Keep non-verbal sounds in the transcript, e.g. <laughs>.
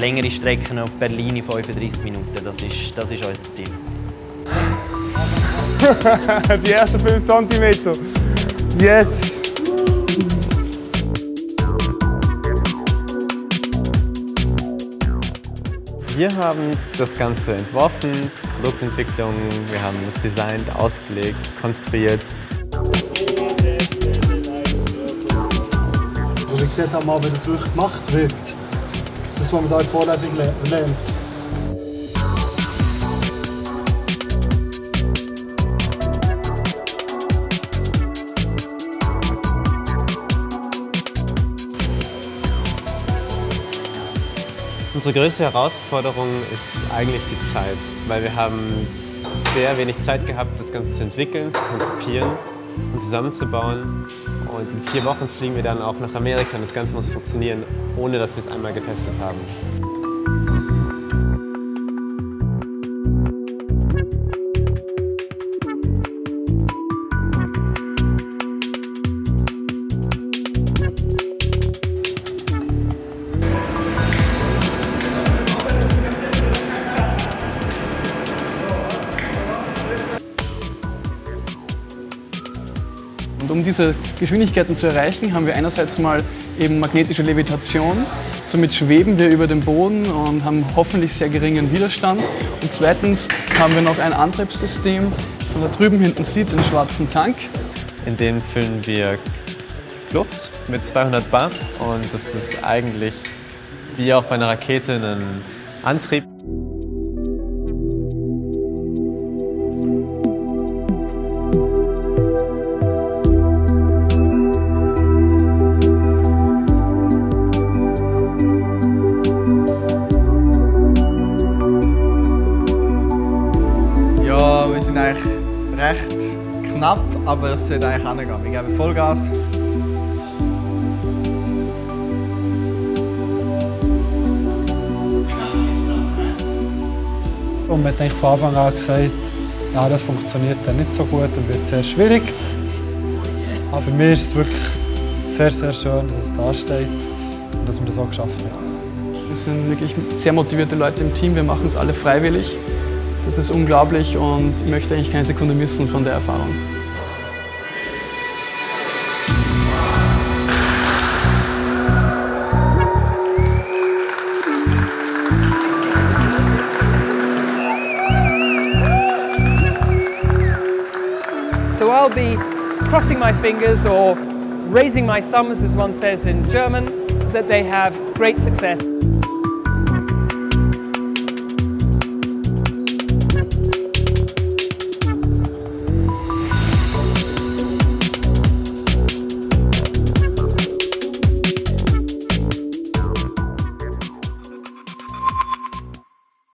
längere Strecken auf Berlin in 35 Minuten. Das ist, das ist unser Ziel. <laughs> Die ersten 5 cm. Yes! Wir haben das Ganze entworfen, Produktentwicklung, wir haben es designt, ausgelegt, konstruiert. Wo ich gesehen habe, wie das wirklich gemacht wird. Das, was man hier in der Vorlesung lernt. Unsere größte Herausforderung ist eigentlich die Zeit, weil wir haben sehr wenig Zeit gehabt, das Ganze zu entwickeln, zu konzipieren und zusammenzubauen. Und in vier Wochen fliegen wir dann auch nach Amerika und das Ganze muss funktionieren, ohne dass wir es einmal getestet haben. Um diese Geschwindigkeiten zu erreichen, haben wir einerseits mal eben magnetische Levitation. Somit schweben wir über dem Boden und haben hoffentlich sehr geringen Widerstand. Und zweitens haben wir noch ein Antriebssystem. Und da drüben hinten sieht den schwarzen Tank. In den füllen wir Luft mit 200 Bar und das ist eigentlich wie auch bei einer Rakete ein Antrieb. Knapp, aber es sollte eigentlich angehen. Wir geben Vollgas. Und man hat eigentlich von Anfang an gesagt, ja, das funktioniert dann nicht so gut und wird sehr schwierig. Aber für mich ist es wirklich sehr, sehr schön, dass es da steht und dass wir das auch geschafft haben. Wir sind wirklich sehr motivierte Leute im Team. Wir machen es alle freiwillig. Das ist unglaublich und ich möchte eigentlich keine Sekunde missen von der Erfahrung. So I'll be crossing my fingers or raising my thumbs, as one says in German, that they have great success.